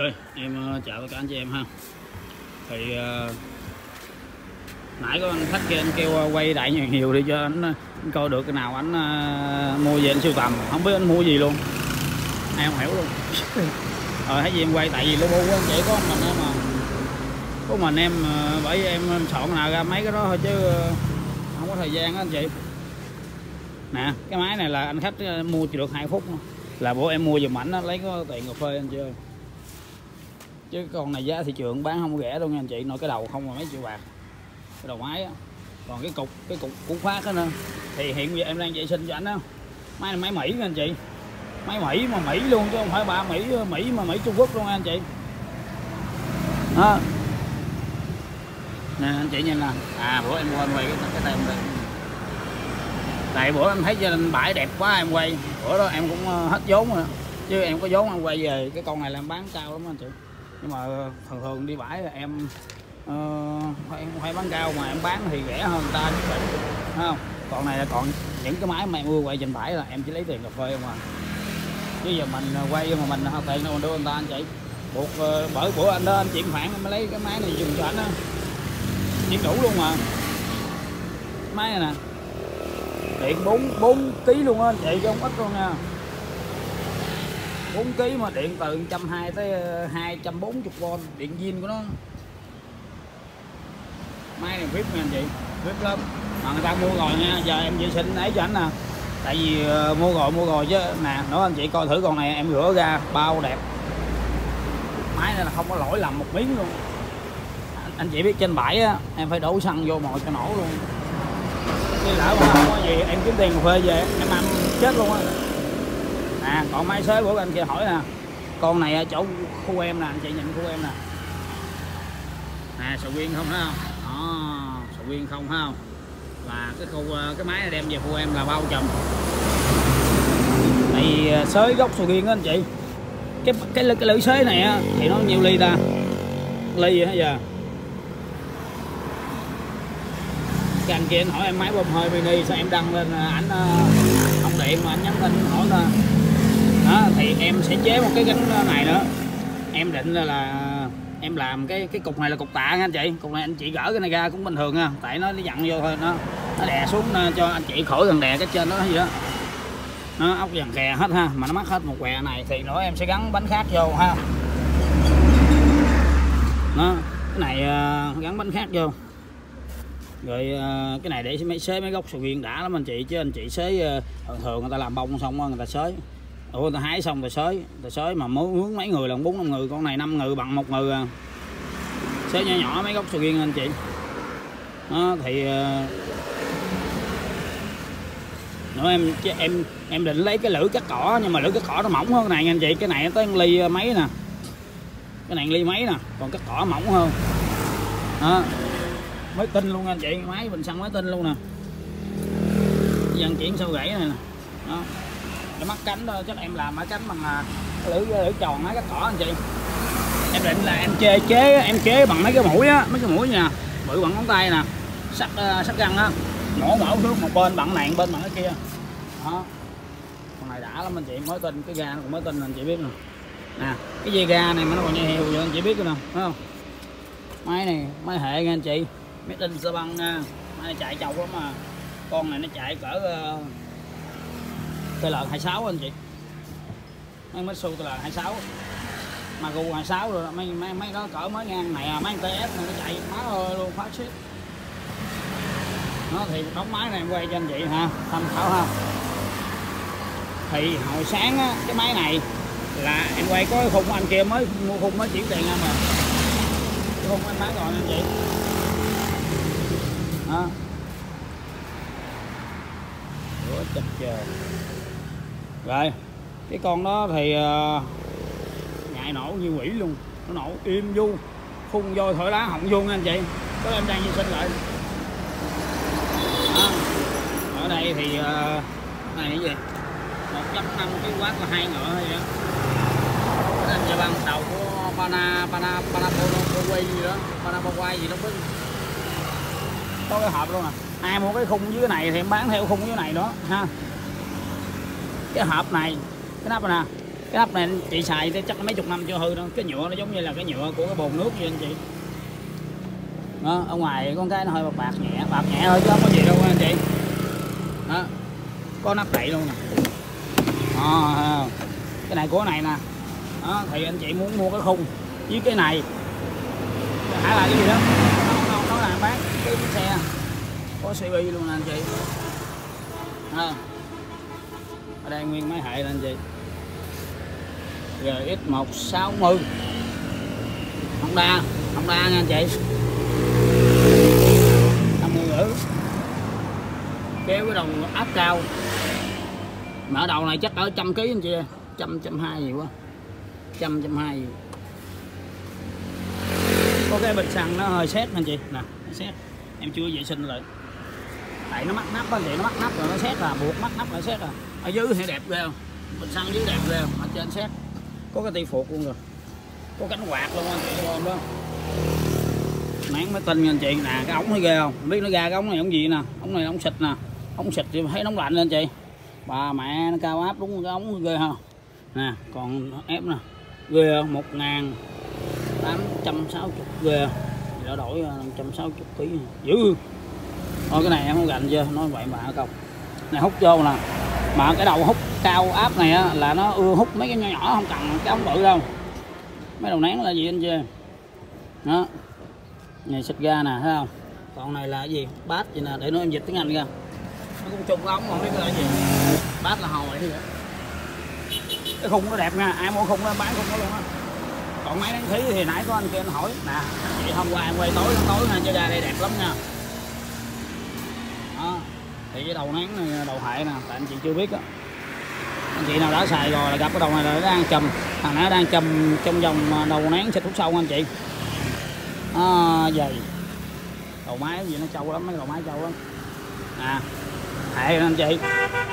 Rồi, em ờ, chào cả anh chị em ha. Thì ờ, nãy có anh khách kia anh kêu ờ, quay đại nhiều nhiều đi cho anh, anh coi được cái nào anh ờ, mua về anh sưu tầm, không biết anh mua gì luôn. Em không hiểu luôn. Rồi thấy gì em quay tại vì logo của anh chị có mình em mà có mình em bởi vì em chọn nào ra mấy cái đó thôi chứ không có thời gian á anh chị. Nè, cái máy này là anh khách mua chỉ được 2 phút thôi. là bữa em mua giùm ảnh lấy có tiền cà phê anh chơi chứ con này giá thị trường bán không rẻ đâu nha anh chị. Nội cái đầu không là mấy triệu bạc. Cái đầu máy á. Còn cái cục cái cục củ phát đó nữa thì hiện giờ em đang vệ sinh cho anh á. Máy này máy mỹ nha anh chị. Máy mỹ mà mỹ luôn chứ không phải ba mỹ mỹ mà mỹ trung quốc luôn nha anh chị. Đó. Nè anh chị nhìn nè. À bữa em quên quay cái cái tem đây. Tại bữa em thấy gia đình bãi đẹp quá em quay. Bữa đó em cũng ờ, hết vốn rồi. Chứ em có vốn em quay về. Cái con này là em bán cao lắm anh chị nhưng mà ờ, thường thường đi bãi là em uh, em phải bán cao mà em bán thì rẻ hơn người ta chứ phải thấy không? Còn này là còn những cái máy mà em mua quay trên bãi là em chỉ lấy tiền cà phê mà. chứ giờ mình ờ, quay mà mình ờ, không tiền đâu mình đưa người ta anh chị. Buộc uh, bởi bữa anh đó anh chuyển khoản em mới lấy cái máy này dùng cho anh á. Chuyển đủ luôn mà. Máy này nè. Điện 4 4 kg luôn á anh chị chứ không ít luôn nha. 4 kg mà điện từ 120 tới ờ, 240V điện zin của nó. Máy này vip nha anh chị vip lắm. Mà người ta mua rồi nha giờ em vệ sinh ấy cho anh nè. Tại vì ờ, mua rồi mua rồi chứ. Nè nói anh chị coi thử con này em rửa ra bao đẹp. Máy này là không có lỗi làm một miếng luôn. Anh, chị biết trên bãi á em phải đổ xăng vô mồi cho nổ luôn. Khi lỡ mà không có gì em kiếm tiền cà phê về em ăn chết luôn á à còn máy xới của anh kia hỏi nè con này ở chỗ khu em nè, anh chị nhìn khu em nè. Nè sầu riêng không thấy không? Đó, sầu riêng không thấy không? Là cái khu ờ, cái máy này đem về khu em là bao trùm. Này ờ, xới gốc sầu riêng anh chị. Cái cái cái lưỡi xới này á, thì nó nhiêu ly ta? Ly vậy hả giờ? Cái anh kia anh hỏi em máy bơm hơi mini, sao em đăng lên ờ, ảnh không điện mà anh nhắn tin hỏi ta đó thì em sẽ chế một cái gánh này nữa em định là, là em làm cái cái cục này là cục tạ nha anh chị. Cục này anh chị gỡ cái này ra cũng bình thường nha tại nó nó dặn vô thôi nó nó đè xuống nó cho anh chị khỏi cần đè cái trên đó gì đó. Nó ốc dàn kè hết ha mà nó mắc hết một què này thì nữa em sẽ gắn bánh khác vô ha. Nó cái này ờ, gắn bánh khác vô. Rồi ờ, cái này để mấy xế mấy gốc sầu riêng đã lắm anh chị chứ anh chị xế ờ, thường thường người ta làm bông xong rồi người ta xới Ủa, người ta hái xong rồi sới rồi sới mà muốn mướn mấy người là bốn năm người con này năm người bằng một người à. Sới nhỏ nhỏ mấy gốc sầu riêng anh chị. Đó thì ờ, nữa em chứ em em định lấy cái lưỡi cắt cỏ nhưng mà lưỡi cắt cỏ nó mỏng hơn này nha anh chị. Cái này nó tới ly mấy nè. Cái này ly mấy nè còn cắt cỏ mỏng hơn. Đó. Mới tinh luôn anh chị máy bình xăng mới tinh luôn nè. Dàn chuyển sau gãy này nè. Đó cái mắt cánh đó chắc em làm mắt cánh bằng à, lưỡi lưỡi tròn á, cái cỏ anh chị em định là em chế chế em chế bằng mấy cái mũi á, mấy cái mũi nha, bự bằng ngón tay nè, sắt à, sắt găng á, nổ mở nước một bên bằng này, bên bằng cái kia. Đó. Con này đã lắm, anh chị mới tin, cái ga nó cũng mới tin, anh chị biết nè nè, cái dây ga này mà nó còn như heo vậy, anh chị biết rồi nè không? Máy này, máy hệ nha anh chị. Máy in sơ băng nha, máy này chạy chầu lắm mà. Con này nó chạy cỡ à, uh, tl 26 anh chị. Mấy mét su tl 26 Magu 26 rồi mấy mấy mấy đó cỡ mới ngang này à, mấy TS này nó chạy má ơi luôn phát ship. Nó thì đóng máy này em quay cho anh chị ha tham khảo ha. Thì hồi sáng á, cái máy này là em quay có cái khung anh kia mới mua khung mới chuyển tiền ra mà. Cái khung anh bán rồi anh chị. Đó. Ủa, trời rồi, cái con đó thì ờ, ngại nổ như quỷ luôn. Nó nổ im du khung vô thổi lá hỏng vuông anh chị. Có em đang vệ sinh lại. Đó. ở đây thì ờ, này cái gì? một trăm năm cái quát là hai ngựa vậy? Đó anh bằng tàu của Pana Pana Pana quay gì đó, Pana quay gì đó biết có cái hộp luôn à. Ai mua cái khung dưới này thì em bán theo khung dưới này đó, ha cái hộp này cái nắp này nè. Cái nắp này chị xài tới chắc mấy chục năm chưa hư đâu. Cái nhựa nó giống như là cái nhựa của cái bồn nước vậy anh chị. Đó, ở ngoài con cái nó hơi bạc bạc nhẹ bạc nhẹ thôi chứ không có gì đâu anh chị. Đó có nắp đậy luôn nè. À, cái này của này nè. Đó, thì anh chị muốn mua cái khung với cái này. Hãy là cái gì đó. Nó, nó, nó là bán cái xe. Có CB luôn nè anh chị. À đây nguyên máy hệ là anh chị RX160 Honda Honda nha anh chị. 50 ngữ kéo cái đồng áp cao. Mở đầu này chắc ở trăm ký anh chị trăm trăm hai gì quá. Trăm trăm hai gì có cái bình xăng nó hơi xét anh chị. Nè xét em chưa vệ sinh lại. Tại nó mắc nắp anh chị, nó mắc nắp rồi nó xét là buộc mắc nắp lại xét rồi à ở dưới thì đẹp ghê không? Mình săn dưới đẹp ghê không? Ở trên xét. Có cái tay phục luôn rồi có cánh quạt luôn anh chị không? Đó nén mới tin anh chị nè, cái ống thấy ghê không? Biết nó ra cái ống này ống gì nè, ống này ống xịt nè. Ống xịt thì thấy nóng lạnh lên chị. Bà mẹ nó cao áp đúng cái ống ghê không? Nè, còn ép nè. Ghê một ngàn tám trăm sáu chục ghê đã đổi trăm sáu chục ký. Dữ. Thôi cái này em không gành chưa? Nói vậy mà không. Này hút vô nè mà cái đầu hút cao áp này á, là nó ưa hút mấy cái nhỏ nhỏ không cần cái ống bự đâu. Mấy đầu nén là gì anh chưa đó. Này xịt ga nè thấy không? Còn này là cái gì? Bát gì nè để nói em dịch tiếng anh ra. Nó cũng chung ống không biết là gì. Bát là hồi vậy cái khung nó đẹp nha ai mua khung nó bán khung nó luôn á. Còn máy đánh khí thì nãy có anh kia anh hỏi nè chị hôm qua em quay tối tối nha cho ra đây đẹp lắm nha thì cái đầu nén này đầu hại nè tại anh chị chưa biết á. Anh chị nào đã xài rồi là gặp cái đầu này là nó đang chùm thằng nó đang chùm trong vòng à, đầu nén xịt hút sâu anh chị. À, dày. Đầu máy gì nó trâu lắm mấy đầu máy trâu lắm. À hệ anh chị.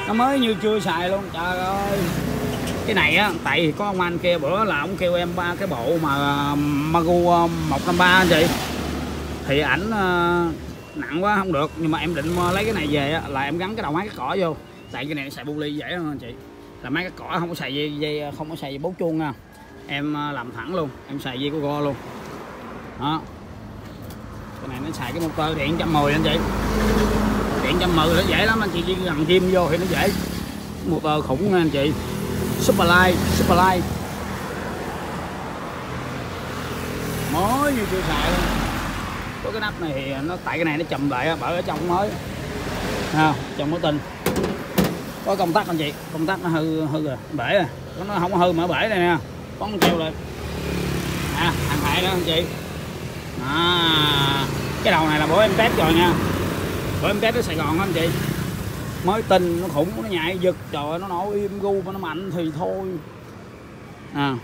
Nó mới như chưa xài luôn trời ơi. Cái này á tại có ông anh kia bữa là ông kêu em ba cái bộ mà à, Magu à, 153 anh chị. Thì ảnh nặng quá không được. Nhưng mà em định ờ, lấy cái này về á, là em gắn cái đầu máy cái cỏ vô. Tại cái này xài bu ly dễ hơn anh chị. Là máy cái cỏ không có xài dây, dây ờ, không có xài dây bấu chuông nha. Em ờ, làm thẳng luôn em xài dây của go luôn. Đó. Cái này nó xài cái motor điện 110 anh chị. Điện 110 nó dễ lắm anh chị chỉ gần kim vô thì nó dễ. Motor khủng nha anh chị. Supply supply mới như chưa xài luôn có cái nắp này thì nó tại cái này nó chùm lại bởi ở trong mới. À, trong mới tinh, có công tắc anh chị? Công tắc nó hư hư rồi. Bể rồi. Nó không có hư mở bể này nè. Con treo lên. À hàng hại đó anh chị? À, cái đầu này là bữa em test rồi nha. Bữa em test ở Sài Gòn anh chị. Mới tin nó khủng nó nhạy giật. Trời nó nổ im gu mà nó mạnh thì thôi. À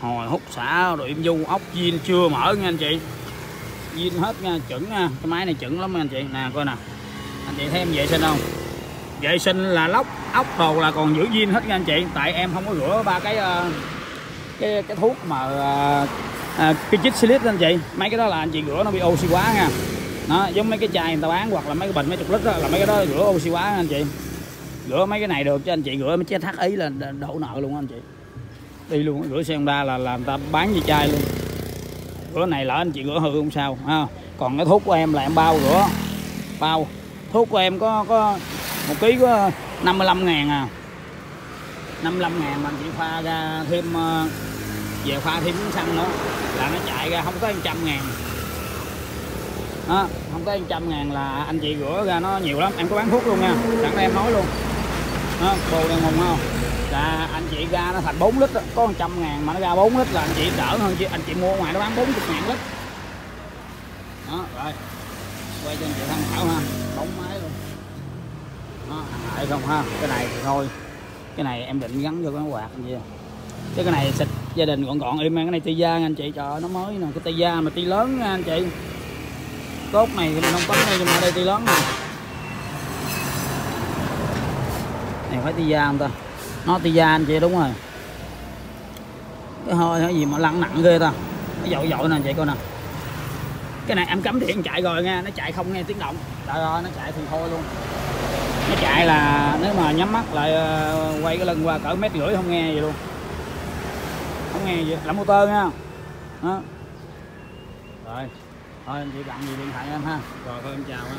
hồi hút xả rồi im du ốc viên chưa mở nha anh chị zin hết nha chuẩn nha. Cái máy này chuẩn lắm anh chị. Nè coi nè. Anh chị thấy em vệ sinh không? Vệ sinh là lóc ốc đồ là còn giữ zin hết nha anh chị. Tại em không có rửa ba cái ờ, cái cái thuốc mà uh, cái chích silic anh chị. Mấy cái đó là anh chị rửa nó bị oxy quá nha. Nó giống mấy cái chai người ta bán hoặc là mấy cái bình mấy chục lít đó là mấy cái đó rửa oxy quá anh chị. Rửa mấy cái này được cho anh chị rửa mấy chết thắt ý là đổ nợ luôn anh chị. Đi luôn rửa xe Honda là là ta bán gì chai luôn rửa này lỡ anh chị rửa hư không sao ha. Còn cái thuốc của em là em bao rửa bao. Thuốc của em có có một ký có 55 ngàn à. 55 ngàn mà anh chị pha ra thêm ờ, về pha thêm xăng nữa là nó chạy ra không có 100 ngàn. Đó, không có trăm ngàn là anh chị rửa ra nó nhiều lắm em có bán thuốc luôn nha sẵn em nói luôn đó, bồ đang mùng không? Là anh chị ra nó thành 4 lít đó. có 100 ngàn mà nó ra 4 lít là anh chị đỡ hơn chị anh chị mua ngoài nó bán 40 ngàn lít. Đó rồi. Quay cho anh chị tham khảo ha bóng máy luôn. Đó lại không ha? Cái này thì thôi. Cái này em định gắn vô cái quạt anh chị à? chứ cái này xịt gia đình gọn gọn im cái này ti da anh chị trời nó mới nè cái ti da mà ti lớn nha anh chị. Cốt này thì mình không có nhưng mà đây ti lớn này này phải tia không ta? Nó tia anh chị, đúng rồi. Cái hơi cái gì mà lăn nặng ghê ta. Nó dội dội nè chị coi nè. Cái này em cấm điện chạy rồi nha nó chạy không nghe tiếng động. Trời ơi, nó chạy thì thôi luôn. Nó chạy là nếu mà nhắm mắt lại ờ, quay cái lưng qua cỡ mét rưỡi không nghe gì luôn. Không nghe gì làm motor nha đó rồi. Thôi, anh chị bạn gì điện thoại em ha. Rồi, thôi, em chào ha.